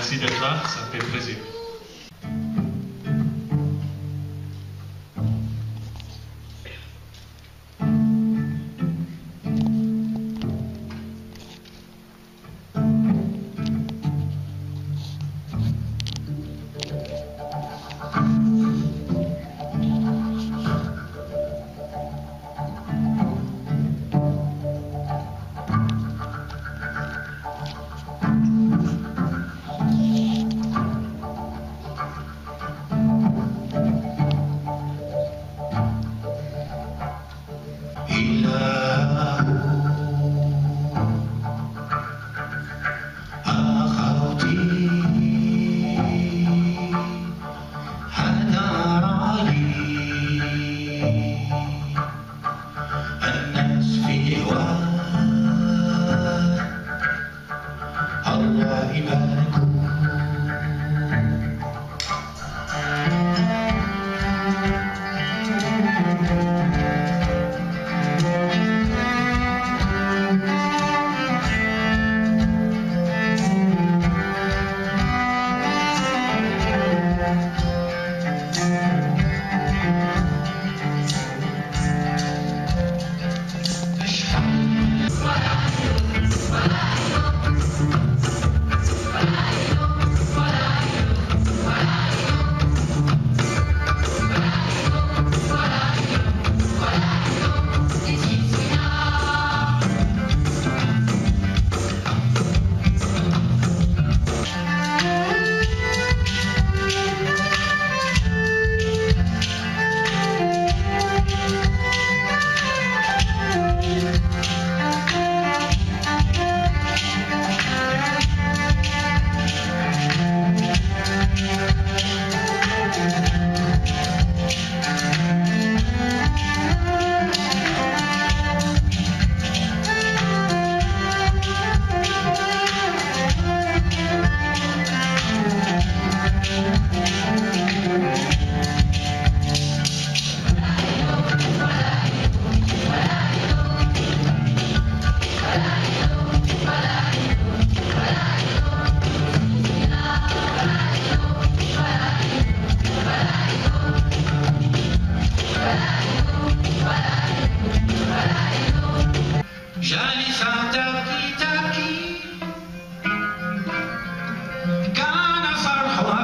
Merci d'être là, ça fait plaisir.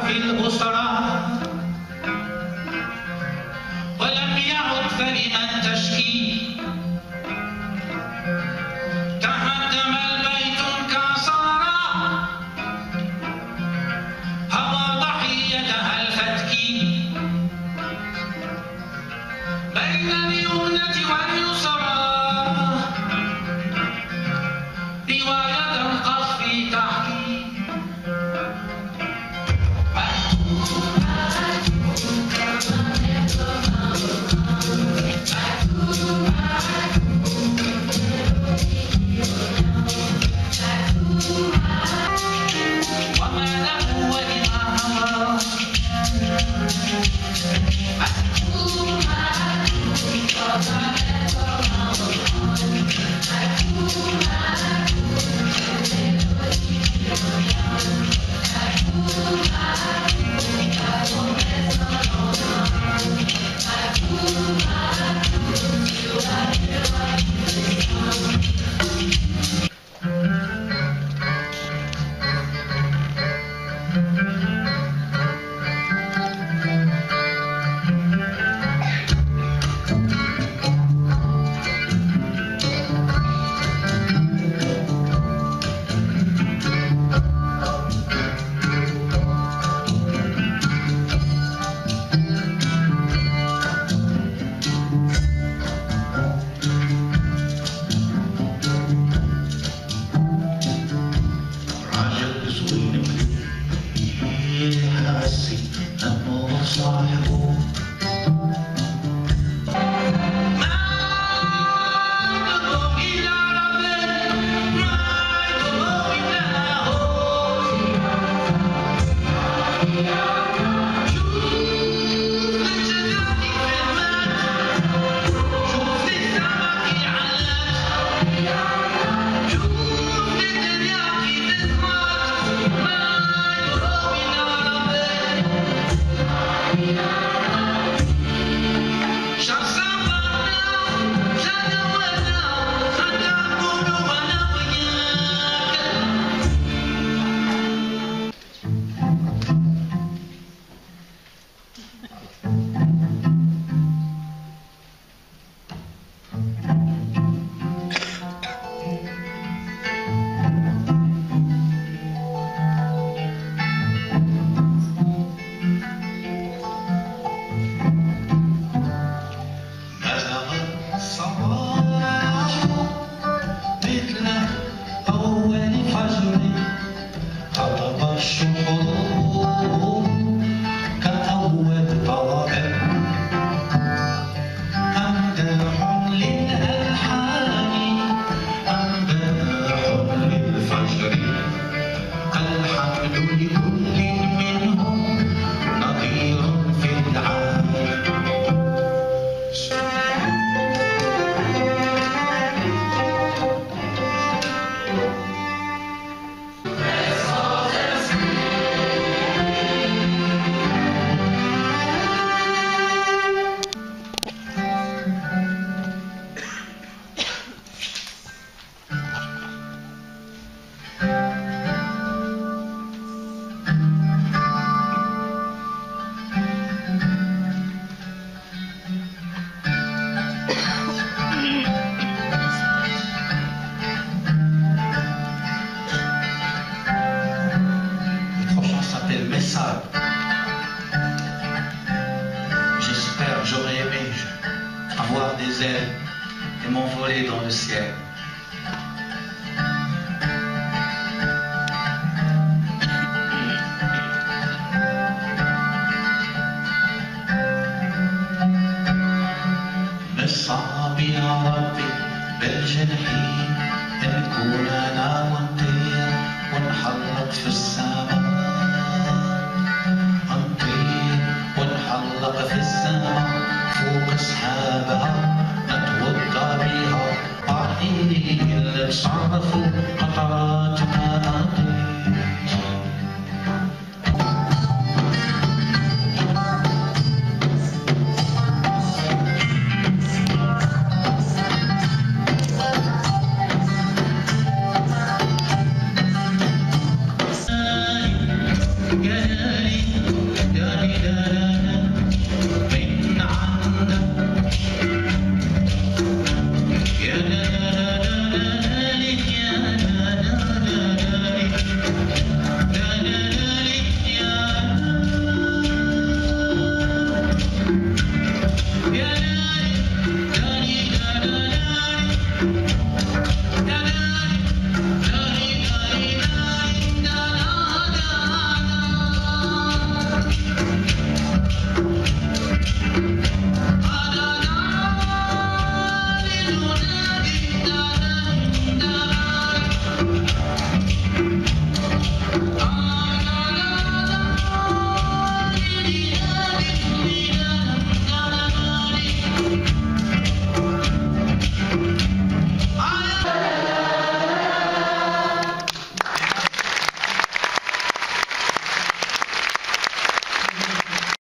في الأسرة ولم يعد فلمن تشكي. تهدم البيت انكسارا هوى ضحيتها الفتكي. بين اليمنة واليسرى I et m'envoler dans le ciel. نصعب يا ربي بالجنحين نكون أنا ونطير ونحلق في السماء نطير ونحلق في السماء فوق سحابها نتوضا بها Hallelujah, sorrowful,